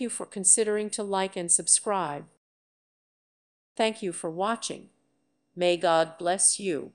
Thank you for considering to like and subscribe. Thank you for watching. May God bless you.